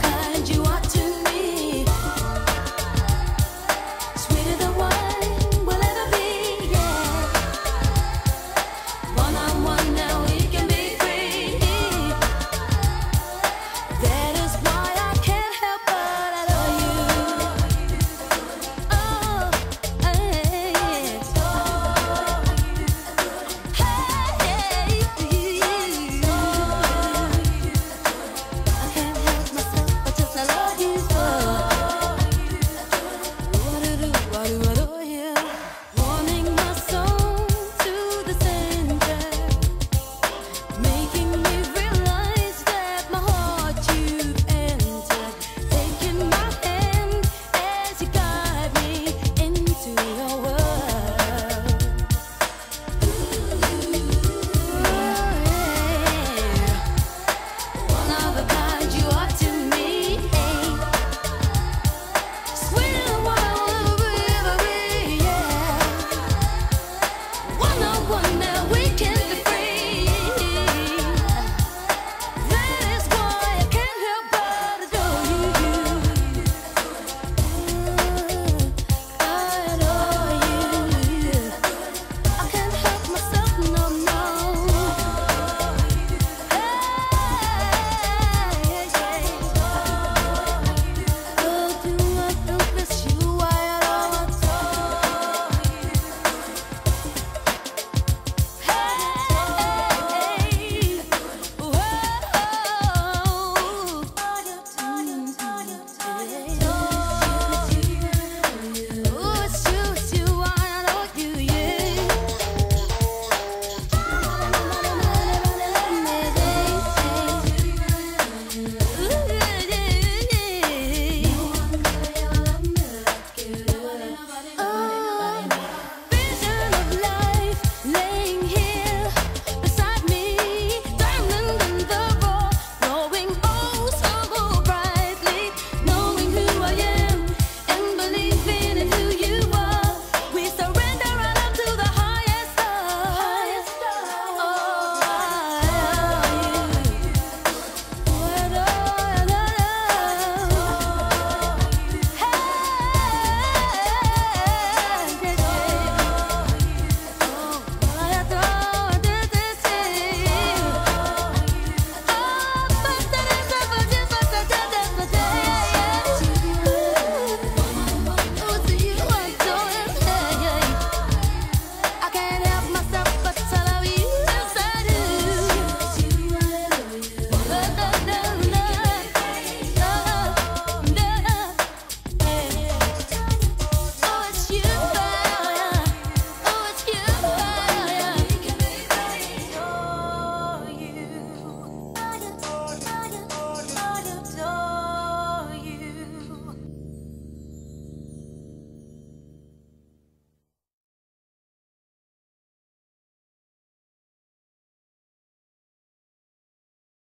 kind you are.